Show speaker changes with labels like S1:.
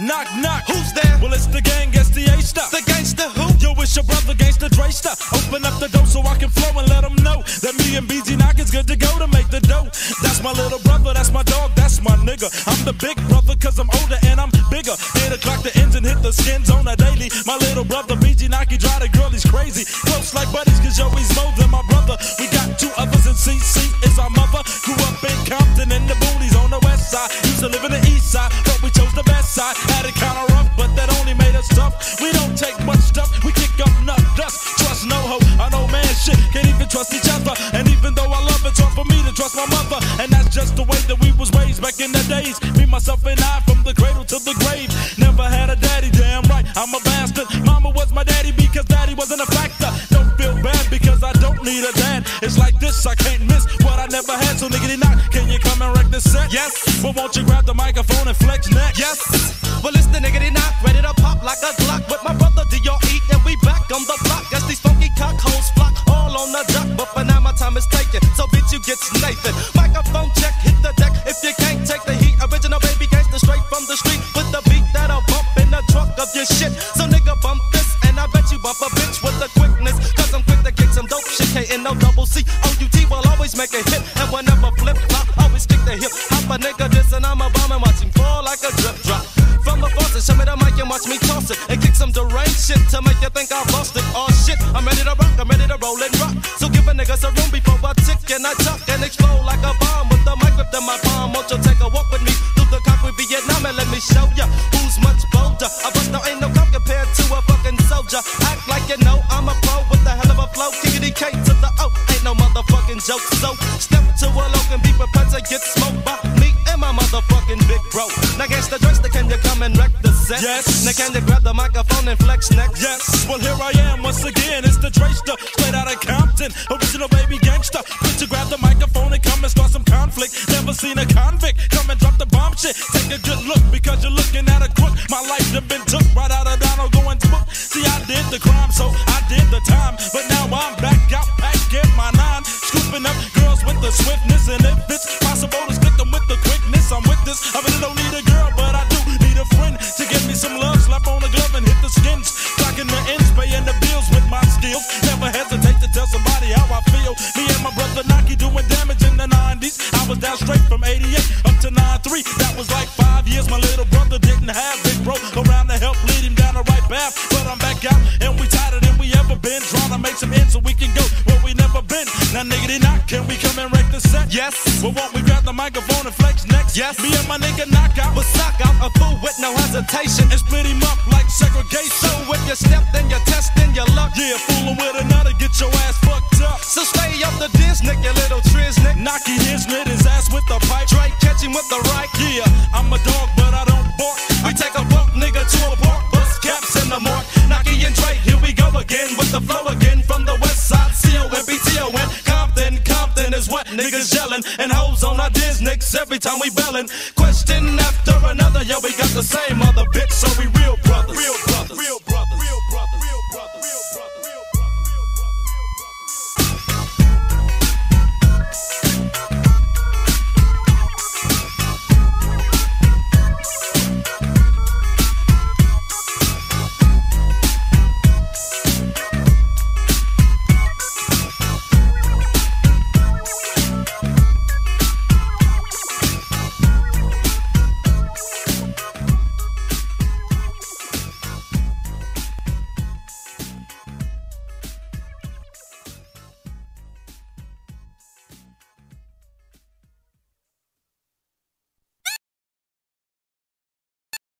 S1: Knock, knock.
S2: Who's there?
S1: Well, it's the gang, it's the A stop.
S2: The gangster who?
S1: Yo, it's your brother, gangsta Dresta. Open up the door so I can flow and let them know that me and BG Knocc is good to go to make the dough. That's my little brother, that's my dog, that's my nigga. I'm the big brother cause I'm older and I'm bigger. Hit o'clock the engine, hit the skins on a daily. My little brother, BG Knock, he drive the girl, he's crazy. Close like buddies cause yo, he's more than my brother. We got two others and CC is our mother. Grew up in Compton in the boonies on the west side. Used to live in the side. Had it kinda rough, but that only made us tough. We don't take much stuff, we kick up nut dust. Trust no hoe, I know man shit, can't even trust each other. And even though I love it, it's hard for me to trust my mother. And that's just the way that we was raised back in the days. Me, myself, and I from the cradle to the grave. Never had a daddy, damn right, I'm a bastard. Mama was my daddy because daddy wasn't a factor. Don't feel bad because I don't need a dad. It's like this, I can't miss what I never had. So nigga, knock, can you come and wreck the set?
S2: Yes.
S1: Well, won't you grab the microphone and flex next?
S2: Yes. The nigga they knock, ready to pop like a Glock. With my brother D.R.E. and we back on the block. Guess these funky cock hoes flock all on the dock. But for now, my time is taken. So, bitch, you get Nathan. Microphone check, hit the deck. If you can't take the heat, original baby gangster straight from the street. With the beat that'll bump in the trunk of your shit. So, nigga, bump this. And I bet you bump a bitch with the quickness. Cause I'm quick to kick some dope shit. K-N-O double C. O-U-T will always make a hit. And whenever flip flop, always stick the hip. Hop a nigga this and I'm a bomb and watch him fall like a drip drop. Faucet, show me the mic and watch me toss it. And kick some deranged shit to make you think I lost it. Oh shit, I'm ready to rock, I'm ready to roll and rock. So give a nigga some room before I tick and I tuck and explode like a bomb with the mic up in my palm. Won't you take a walk with me through the concrete Vietnam and let me show ya who's much bolder. I bust now ain't no cop compared to a fucking soldier. Act like you know I'm a pro with a hell of a flow. Kickity K to the O, ain't no motherfucking joke. So step to a low and be prepared to get smoked by me and my motherfucking big bro. Now gangsta and wreck the set?
S1: Yes.
S2: Now can you grab the microphone and flex next?
S1: Yes, well here I am once again. It's the Dresta, straight out of Compton, original baby gangster. Quick to grab the microphone and come and start some conflict. Never seen a convict come and drop the bomb shit. Take a good look because you're looking at a crook. My life done been took right out of Donald going to book. See, I did the crime, so I did the time, but now I'm back out, packing my nine, scooping up girls with the swiftness, and if it's possible to stick them with the quickness, I'm with this. I really don't need a from 88 up to 93. That was like five years. My little brother didn't have big bro around to help lead him down the right path. But I'm back out and we tighter than we ever been. Trying to make some ends so we can go where we never been. Now, nigga, they not. Can we come and wreck the set?
S2: Yes.
S1: Well, won't we grab the microphone and flex next?
S2: Yes.
S1: Me and my nigga knock out.
S2: But sock out a fool with no hesitation.
S1: and split him up like segregation.
S2: So if you step, then you test, then you luck.
S1: Yeah, fooling with another, get your ass fucked up.
S2: So stay up the diss, nigga, little triznick.
S1: Knocky his
S2: Him with the right.
S1: Yeah, I'm a dog, but I don't bark.
S2: We take a walk, nigga, to a park. Bust caps in the mark. Knocky and Drake, here we go again with the flow again from the west side. C-O-M-B-T-O-N. Compton, Compton is what niggas yelling. And hoes on our diz nicks every time we bellin'. Question after another, yeah, we got the same